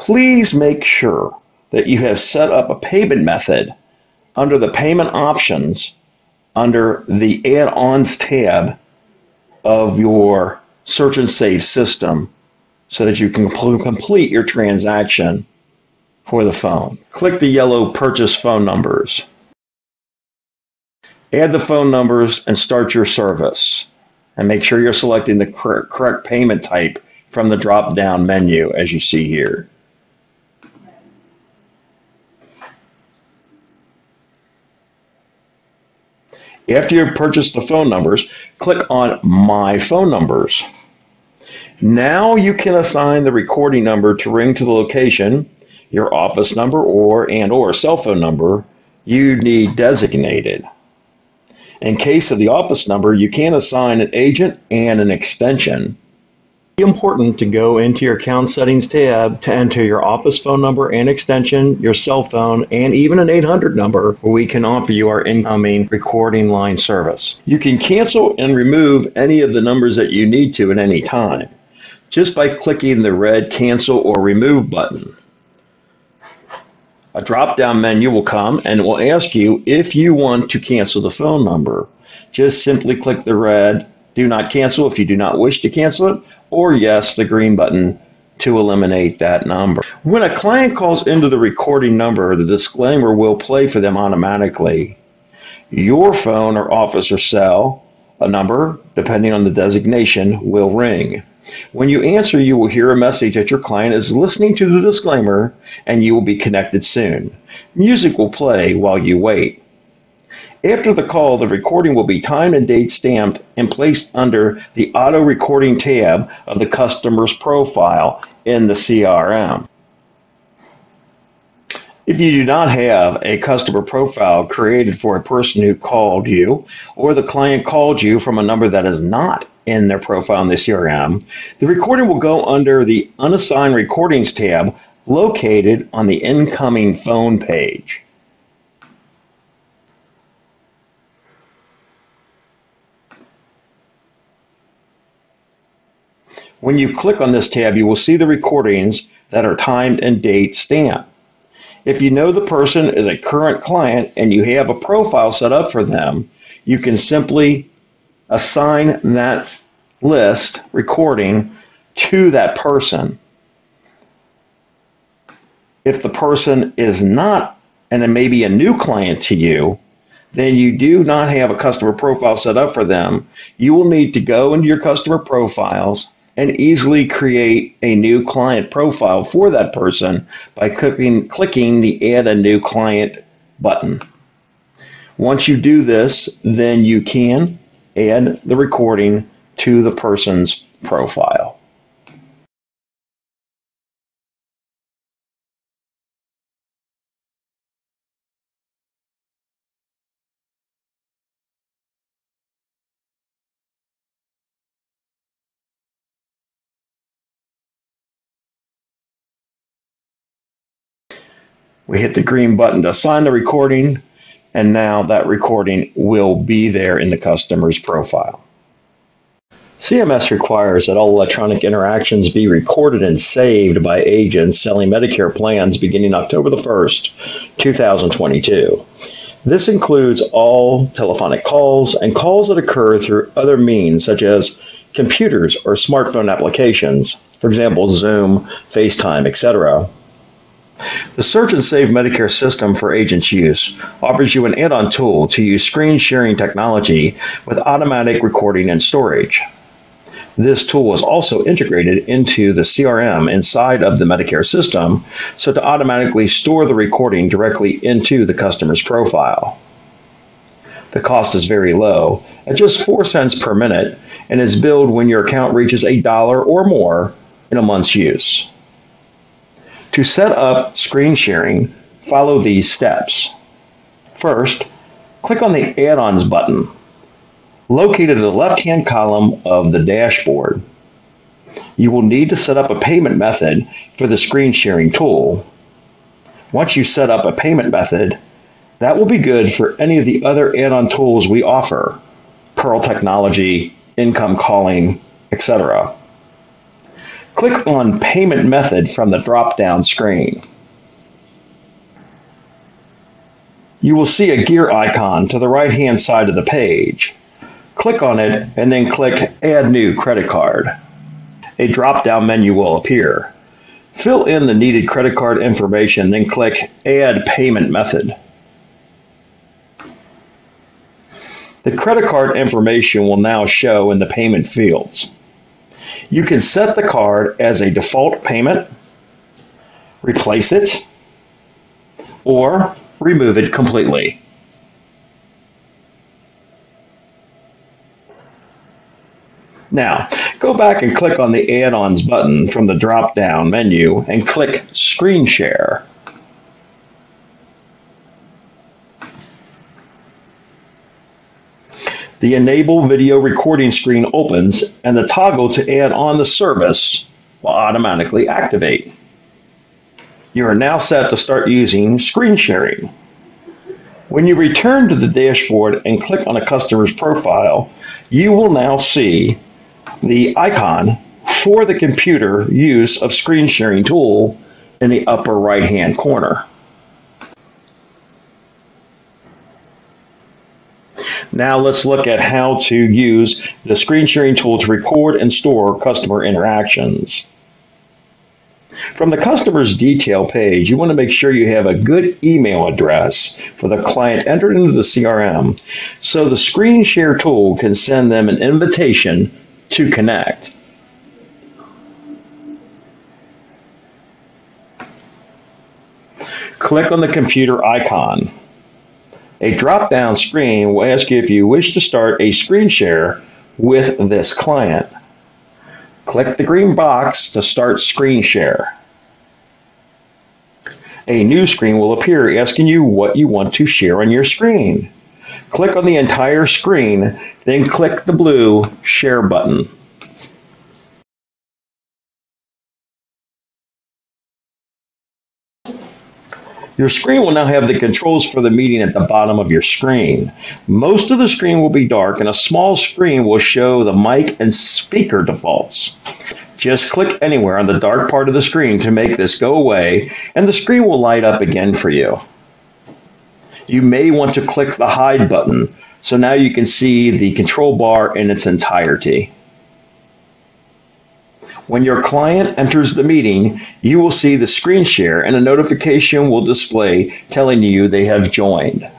please make sure that you have set up a payment method under the payment options under the add-ons tab of your search and save system so that you can complete your transaction for the phone. Click the yellow purchase phone numbers. Add the phone numbers and start your service. And make sure you're selecting the correct payment type from the drop down menu as you see here. After you've purchased the phone numbers, click on My Phone Numbers. Now you can assign the recording number to ring to the location, your office number or and or cell phone number you need designated. In case of the office number, you can assign an agent and an extension. Important to go into your account settings tab to enter your office phone number and extension, your cell phone, and even an 800 number where we can offer you our incoming recording line service. You can cancel and remove any of the numbers that you need to at any time just by clicking the red cancel or remove button. A drop down menu will come and it will ask you if you want to cancel the phone number. Just simply click the red do not cancel if you do not wish to cancel it, or yes, the green button to eliminate that number. When a client calls into the recording number, the disclaimer will play for them automatically. Your phone or office or cell, a number, depending on the designation, will ring. When you answer, you will hear a message that your client is listening to the disclaimer and you will be connected soon. Music will play while you wait. After the call, the recording will be time and date stamped and placed under the auto recording tab of the customer's profile in the CRM. If you do not have a customer profile created for a person who called you, or the client called you from a number that is not in their profile in the CRM, the recording will go under the Unassigned Recordings tab located on the incoming phone page. When you click on this tab, you will see the recordings that are timed and date stamped. If you know the person is a current client and you have a profile set up for them, you can simply assign that list recording to that person. If the person is not, and it may be a new client to you, then you do not have a customer profile set up for them. You will need to go into your customer profiles and easily create a new client profile for that person by clicking, clicking the Add a New Client button. Once you do this, then you can add the recording to the person's profile. We hit the green button to assign the recording, and now that recording will be there in the customer's profile. CMS requires that all electronic interactions be recorded and saved by agents selling Medicare plans beginning October the 1st, 2022. This includes all telephonic calls and calls that occur through other means such as computers or smartphone applications, for example, Zoom, FaceTime, etc. The Search and Save Medicare system for agents use offers you an add-on tool to use screen sharing technology with automatic recording and storage. This tool is also integrated into the CRM inside of the Medicare system so to automatically store the recording directly into the customer's profile. The cost is very low, at just 4 cents per minute, and is billed when your account reaches a dollar or more in a month's use. To set up screen sharing, follow these steps. First, click on the Add-ons button, located in the left-hand column of the dashboard. You will need to set up a payment method for the screen sharing tool. Once you set up a payment method, that will be good for any of the other add-on tools we offer, PURL Technology, Income Calling, etc. Click on Payment Method from the drop-down screen. You will see a gear icon to the right-hand side of the page. Click on it and then click Add New Credit Card. A drop-down menu will appear. Fill in the needed credit card information, then click Add Payment Method. The credit card information will now show in the payment fields. You can set the card as a default payment, replace it, or remove it completely. Now, go back and click on the Add-ons button from the drop-down menu and click Screen Share. The Enable Video Recording screen opens and the toggle to add on the service will automatically activate. You are now set to start using screen sharing. When you return to the dashboard and click on a customer's profile, you will now see the icon for the computer use of screen sharing tool in the upper right hand corner. Now let's look at how to use the screen sharing tool to record and store customer interactions. From the customer's detail page, you want to make sure you have a good email address for the client entered into the CRM so the screen share tool can send them an invitation to connect. Click on the computer icon. A drop down screen will ask you if you wish to start a screen share with this client. Click the green box to start screen share. A new screen will appear asking you what you want to share on your screen. Click on the entire screen, then click the blue Share button. Your screen will now have the controls for the meeting at the bottom of your screen. Most of the screen will be dark and a small screen will show the mic and speaker defaults. Just click anywhere on the dark part of the screen to make this go away and the screen will light up again for you. You may want to click the hide button so now you can see the control bar in its entirety. When your client enters the meeting, you will see the screen share and a notification will display telling you they have joined.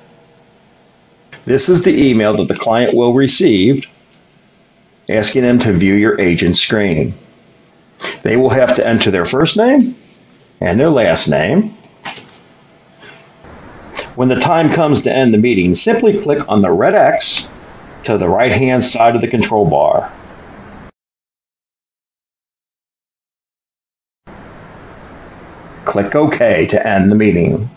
This is the email that the client will receive asking them to view your agent screen. They will have to enter their first name and their last name. When the time comes to end the meeting, simply click on the red X to the right hand side of the control bar. Click OK to end the meeting.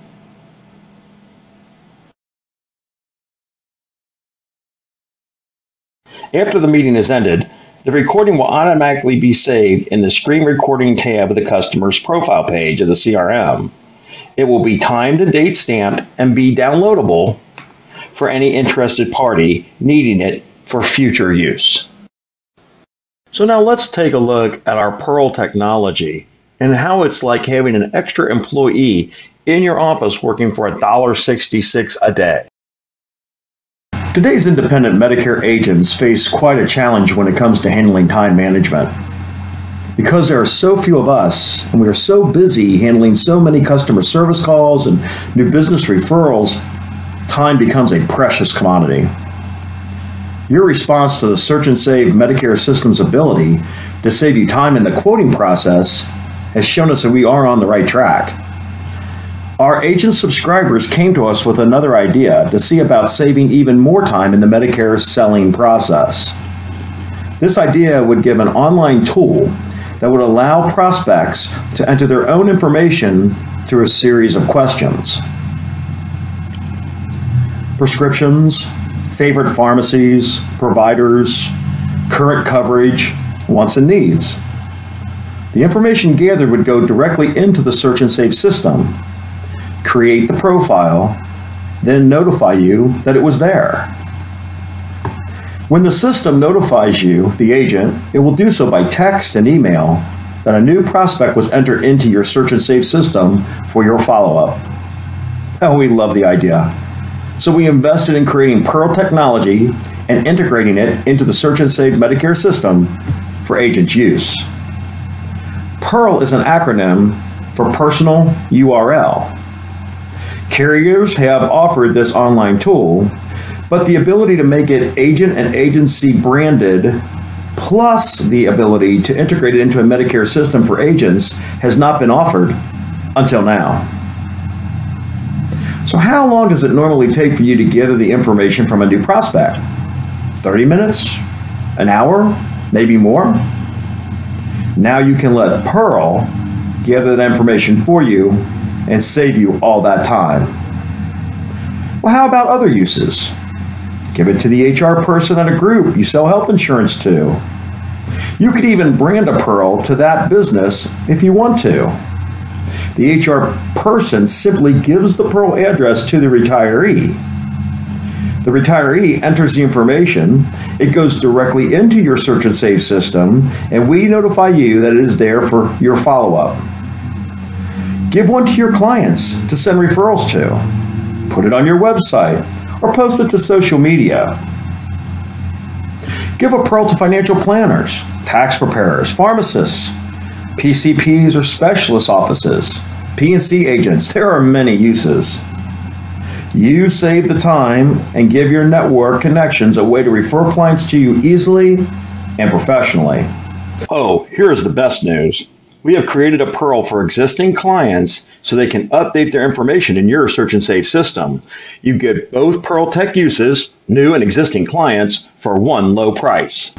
After the meeting is ended, the recording will automatically be saved in the screen recording tab of the customer's profile page of the CRM. It will be timed and date stamped and be downloadable for any interested party needing it for future use. So now let's take a look at our PURL technology and how it's like having an extra employee in your office working for $1.66 a day. Today's independent Medicare agents face quite a challenge when it comes to handling time management. Because there are so few of us and we are so busy handling so many customer service calls and new business referrals, time becomes a precious commodity. Your response to the Search and Save Medicare system's ability to save you time in the quoting process has shown us that we are on the right track. Our agent subscribers came to us with another idea to see about saving even more time in the Medicare selling process. This idea would give an online tool that would allow prospects to enter their own information through a series of questions. Prescriptions, favorite pharmacies, providers, current coverage, wants and needs. The information gathered would go directly into the search and save system, create the profile, then notify you that it was there. When the system notifies you, the agent, it will do so by text and email that a new prospect was entered into your search and save system for your follow up. Oh, we love the idea. So we invested in creating PURL technology and integrating it into the search and save Medicare system for agents' use. PURL is an acronym for Personal URL. Carriers have offered this online tool, but the ability to make it agent and agency branded, plus the ability to integrate it into a Medicare system for agents, has not been offered until now. So, how long does it normally take for you to gather the information from a new prospect? 30 minutes? An hour? Maybe more? Now you can let PURL gather that information for you and save you all that time. Well, how about other uses? Give it to the HR person at a group you sell health insurance to. You could even brand a PURL to that business if you want to. The HR person simply gives the PURL address to the retiree the retiree enters the information, it goes directly into your search and save system, and we notify you that it is there for your follow up. Give one to your clients to send referrals to. Put it on your website or post it to social media. Give a PURL to financial planners, tax preparers, pharmacists, PCPs or specialist offices, P&C agents. There are many uses. You save the time and give your network connections a way to refer clients to you easily and professionally. Oh, here's the best news. We have created a PURL for existing clients so they can update their information in your search and save system. You get both PURL Tech uses, new and existing clients, for one low price.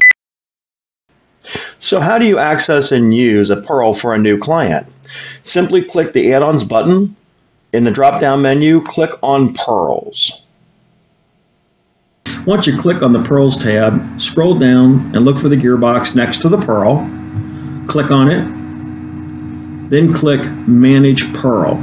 So how do you access and use a PURL for a new client? Simply click the add-ons button. In the drop-down menu, click on PURLs. Once you click on the PURLs tab, scroll down and look for the gearbox next to the PURL. Click on it, then click Manage PURL.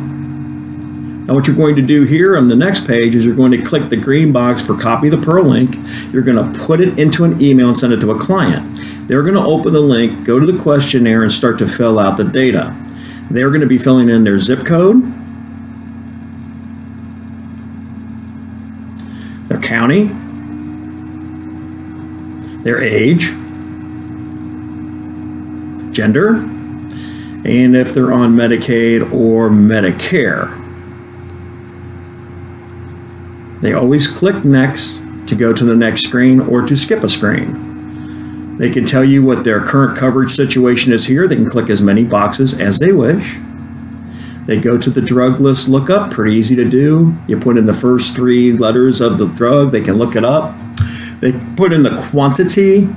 Now what you're going to do here on the next page is you're going to click the green box for copy the PURL link. You're going to put it into an email and send it to a client. They're going to open the link, go to the questionnaire, and start to fill out the data. They're going to be filling in their zip code, county, their age, gender, and if they're on Medicaid or Medicare. They always click next to go to the next screen or to skip a screen. They can tell you what their current coverage situation is here. They can click as many boxes as they wish. They go to the drug list lookup, pretty easy to do. You put in the first three letters of the drug, they can look it up. They put in the quantity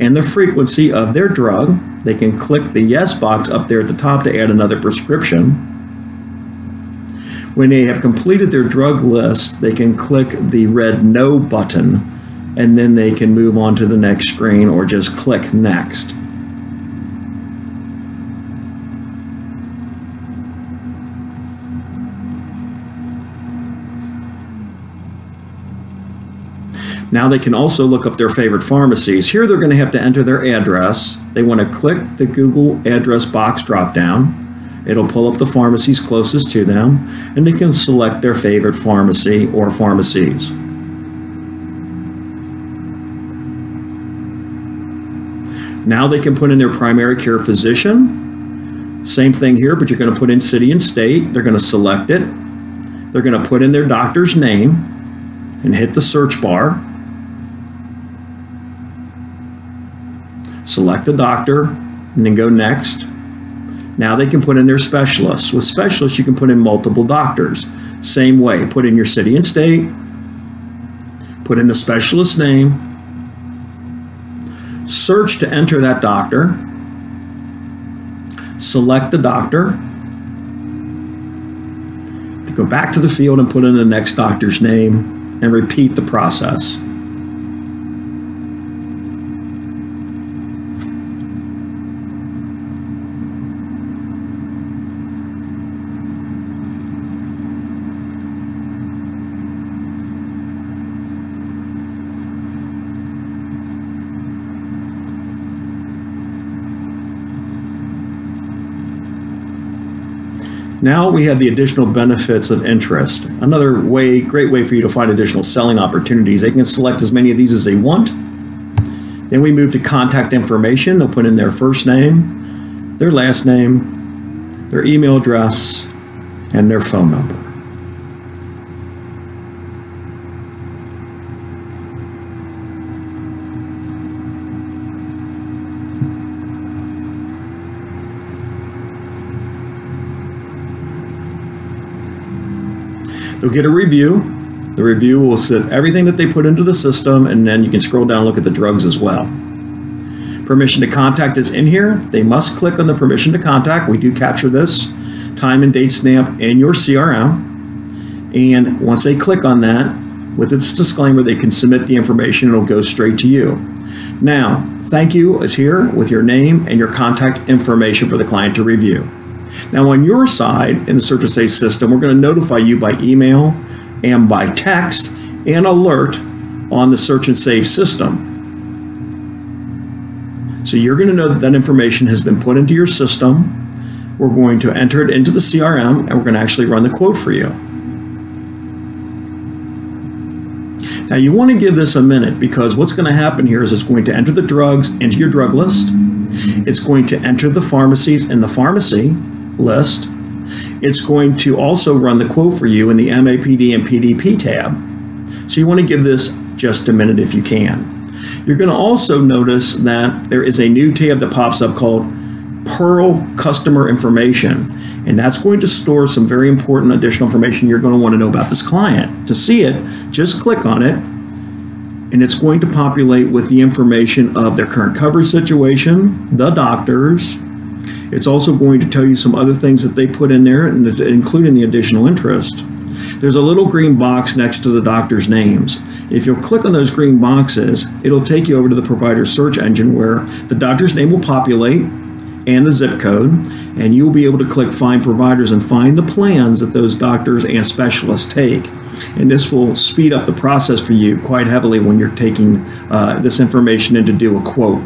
and the frequency of their drug. They can click the yes box up there at the top to add another prescription. When they have completed their drug list, they can click the red no button and then they can move on to the next screen or just click next. Now they can also look up their favorite pharmacies. Here they're going to have to enter their address. They want to click the Google address box dropdown. It'll pull up the pharmacies closest to them, and they can select their favorite pharmacy or pharmacies. Now they can put in their primary care physician. Same thing here, but you're going to put in city and state. They're going to select it. They're going to put in their doctor's name and hit the search bar. Select the doctor, and then go next. Now they can put in their specialists. With specialists, you can put in multiple doctors. Same way, put in your city and state, put in the specialist name, search to enter that doctor, select the doctor, go back to the field and put in the next doctor's name, and repeat the process. Now we have the additional benefits of interest. Another way, great way for you to find additional selling opportunities. They can select as many of these as they want. Then we move to contact information. They'll put in their first name, their last name, their email address, and their phone number. They'll get a review. The review will set everything that they put into the system, and then you can scroll down and look at the drugs as well. Permission to contact is in here. They must click on the permission to contact. We do capture this time and date stamp in your CRM. And once they click on that, with its disclaimer, they can submit the information and it'll go straight to you. Now, thank you is here with your name and your contact information for the client to review. Now, on your side in the Search and Save system, we're going to notify you by email and by text and alert on the Search and Save system. So you're going to know that that information has been put into your system. We're going to enter it into the CRM and we're going to actually run the quote for you. Now you want to give this a minute because what's going to happen here is it's going to enter the drugs into your drug list. It's going to enter the pharmacies in the pharmacy list. It's going to also run the quote for you in the MAPD and PDP tab. So you want to give this just a minute if you can. You're going to also notice that there is a new tab that pops up called PURL Customer Information. And that's going to store some very important additional information you're going to want to know about this client. To see it, just click on it, and it's going to populate with the information of their current coverage situation, the doctors. It's also going to tell you some other things that they put in there, and including the additional interest. There's a little green box next to the doctor's names. If you'll click on those green boxes, it'll take you over to the provider search engine where the doctor's name will populate and the zip code, and you'll be able to click Find Providers and find the plans that those doctors and specialists take. And this will speed up the process for you quite heavily when you're taking uh, this information in to do a quote.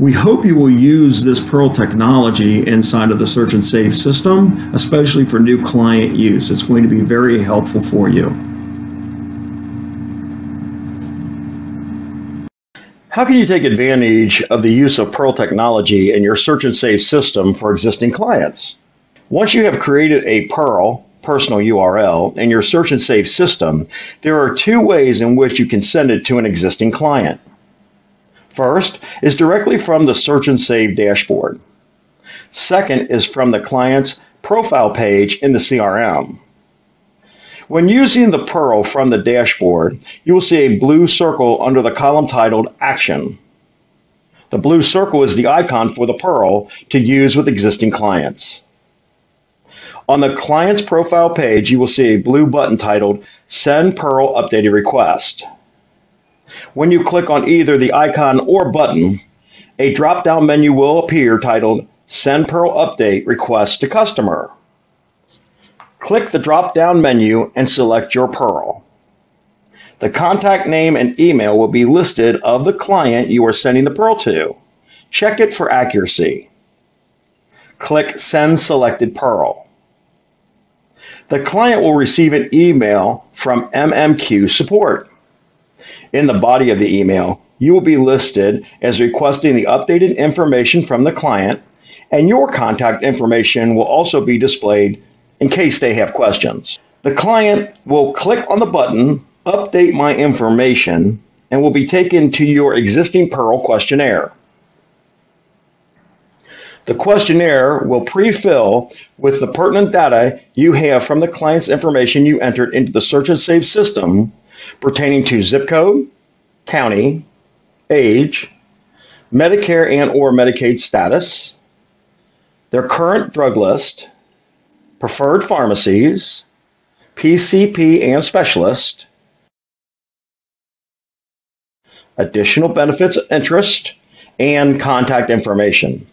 We hope you will use this PURL technology inside of the Search and Save system, especially for new client use. It's going to be very helpful for you. How can you take advantage of the use of PURL technology in your search and save system for existing clients? Once you have created a PURL personal URL in your search and save system, there are two ways in which you can send it to an existing client. First is directly from the search and save dashboard. Second is from the client's profile page in the CRM. When using the PURL from the dashboard, you will see a blue circle under the column titled Action. The blue circle is the icon for the PURL to use with existing clients. On the client's profile page, you will see a blue button titled Send PURL Updated Request. When you click on either the icon or button, a drop down menu will appear titled Send PURL Update Request to Customer. Click the drop-down menu and select your PURL. The contact name and email will be listed of the client you are sending the PURL to. Check it for accuracy. Click Send Selected PURL. The client will receive an email from MMQ Support. In the body of the email, you will be listed as requesting the updated information from the client, and your contact information will also be displayed in case they have questions. The client will click on the button, Update My Information, and will be taken to your existing PURL questionnaire. The questionnaire will pre-fill with the pertinent data you have from the client's information you entered into the search and save system pertaining to zip code, county, age, Medicare and or Medicaid status, their current drug list, preferred pharmacies, PCP and specialist, additional benefits interest, and contact information.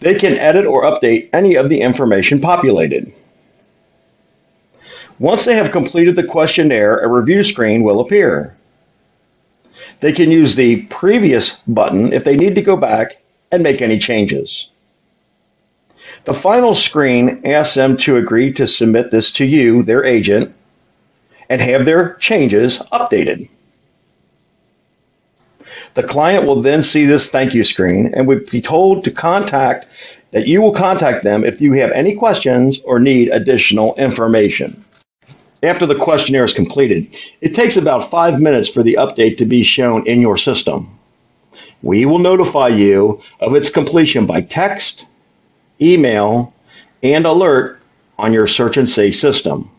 They can edit or update any of the information populated. Once they have completed the questionnaire, a review screen will appear. They can use the previous button if they need to go back and make any changes. The final screen asks them to agree to submit this to you, their agent, and have their changes updated. The client will then see this thank you screen and would be told to contact that you will contact them if you have any questions or need additional information. After the questionnaire is completed, it takes about five minutes for the update to be shown in your system. We will notify you of its completion by text, email, and alert on your search and save system.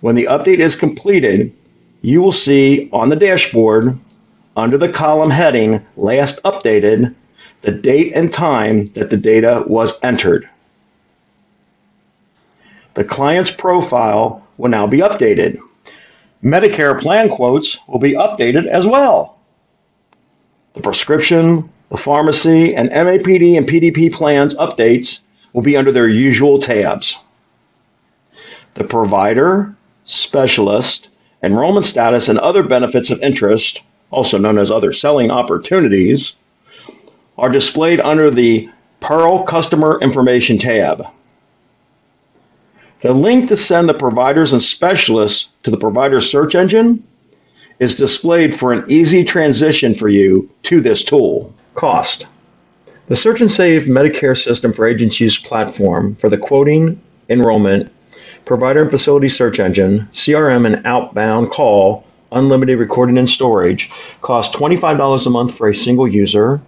When the update is completed, you will see on the dashboard under the column heading Last Updated the date and time that the data was entered. The client's profile will now be updated. Medicare plan quotes will be updated as well. The prescription, the pharmacy and MAPD and PDP plans updates will be under their usual tabs. The provider, specialist, enrollment status, and other benefits of interest, also known as other selling opportunities, are displayed under the PURL Customer Information tab. The link to send the providers and specialists to the provider search engine is displayed for an easy transition for you to this tool. Cost. The Search and Save Medicare System for Agents Use platform for the quoting, enrollment, provider and facility search engine, CRM, and outbound call, unlimited recording and storage costs $25 a month for a single user.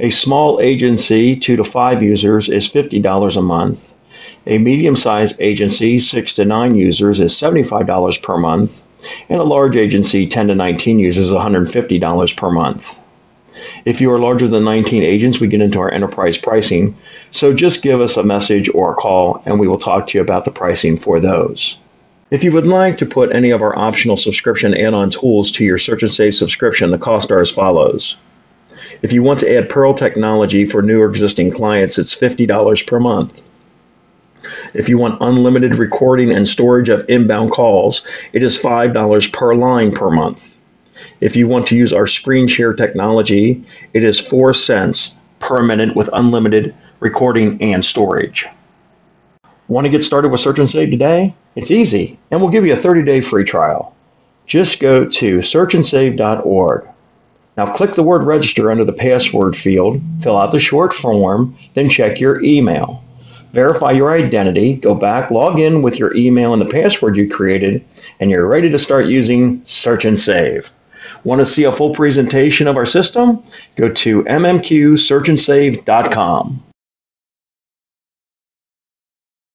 A small agency, two to five users, is $50 a month. A medium sized agency, six to nine users, is $75 per month. And a large agency, 10 to 19 users, is $150 per month. If you are larger than 19 agents, we get into our enterprise pricing. So just give us a message or a call and we will talk to you about the pricing for those. If you would like to put any of our optional subscription add on tools to your Search and Save subscription, the costs are as follows. If you want to add PURL technology for new or existing clients, it's $50 per month. If you want unlimited recording and storage of inbound calls, it is $5 per line per month. If you want to use our screen share technology, it is 4 cents per minute with unlimited recording and storage. Want to get started with Search and Save today? It's easy, and we'll give you a 30 day free trial. Just go to searchandsave.org. Now click the word register under the password field, fill out the short form, then check your email verify your identity, go back, log in with your email and the password you created, and you're ready to start using Search and Save. Want to see a full presentation of our system? Go to mmqsearchandsave.com.